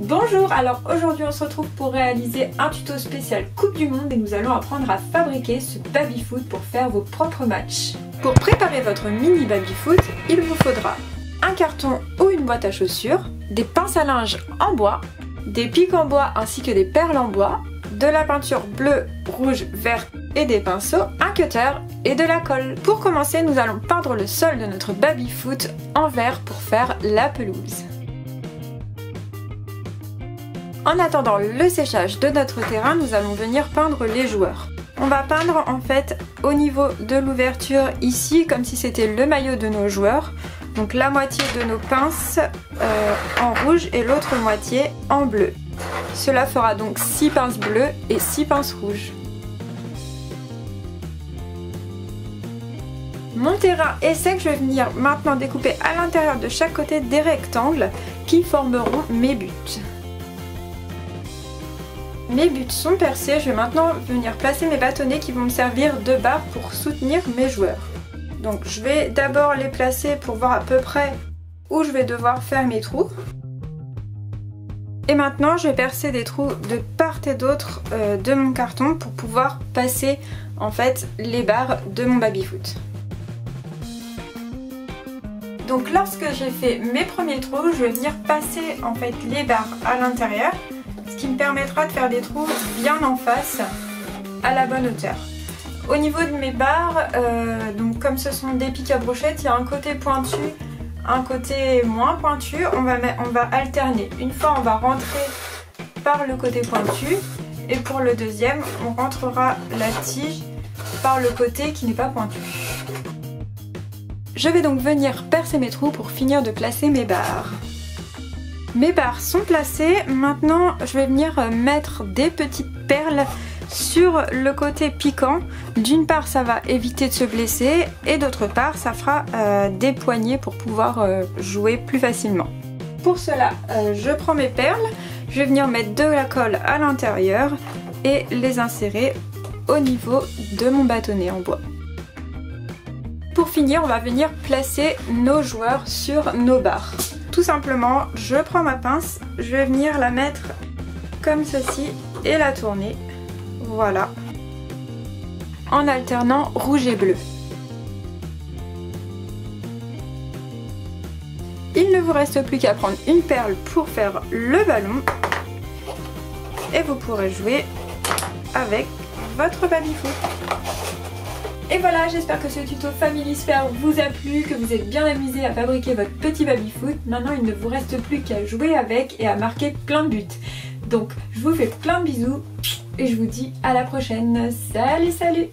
Bonjour, alors aujourd'hui on se retrouve pour réaliser un tuto spécial Coupe du Monde et nous allons apprendre à fabriquer ce baby-foot pour faire vos propres matchs. Pour préparer votre mini baby-foot, il vous faudra un carton ou une boîte à chaussures, des pinces à linge en bois, des pics en bois ainsi que des perles en bois, de la peinture bleue, rouge, verte et des pinceaux, un cutter et de la colle. Pour commencer, nous allons peindre le sol de notre baby-foot en vert pour faire la pelouse. En attendant le séchage de notre terrain, nous allons venir peindre les joueurs. On va peindre en fait au niveau de l'ouverture ici comme si c'était le maillot de nos joueurs. Donc la moitié de nos pinces euh, en rouge et l'autre moitié en bleu. Cela fera donc 6 pinces bleues et 6 pinces rouges. Mon terrain est sec, je vais venir maintenant découper à l'intérieur de chaque côté des rectangles qui formeront mes buts. Mes buts sont percés, je vais maintenant venir placer mes bâtonnets qui vont me servir de barre pour soutenir mes joueurs. Donc je vais d'abord les placer pour voir à peu près où je vais devoir faire mes trous. Et maintenant je vais percer des trous de part et d'autre euh, de mon carton pour pouvoir passer en fait les barres de mon baby-foot. Donc lorsque j'ai fait mes premiers trous, je vais venir passer en fait les barres à l'intérieur, ce qui me permettra de faire des trous bien en face à la bonne hauteur. Au niveau de mes barres, euh, donc comme ce sont des pics à brochettes, il y a un côté pointu, un côté moins pointu. On va, on va alterner. Une fois, on va rentrer par le côté pointu et pour le deuxième, on rentrera la tige par le côté qui n'est pas pointu. Je vais donc venir percer mes trous pour finir de placer mes barres. Mes barres sont placées, maintenant je vais venir mettre des petites perles sur le côté piquant. D'une part ça va éviter de se blesser et d'autre part ça fera euh, des poignées pour pouvoir euh, jouer plus facilement. Pour cela euh, je prends mes perles, je vais venir mettre de la colle à l'intérieur et les insérer au niveau de mon bâtonnet en bois. Pour finir, on va venir placer nos joueurs sur nos barres. Tout simplement, je prends ma pince, je vais venir la mettre comme ceci et la tourner. Voilà. En alternant rouge et bleu. Il ne vous reste plus qu'à prendre une perle pour faire le ballon et vous pourrez jouer avec votre baby-foot. Et voilà, j'espère que ce tuto Family Sphere vous a plu, que vous êtes bien amusé à fabriquer votre petit baby-foot. Maintenant, il ne vous reste plus qu'à jouer avec et à marquer plein de buts. Donc, je vous fais plein de bisous et je vous dis à la prochaine. Salut, salut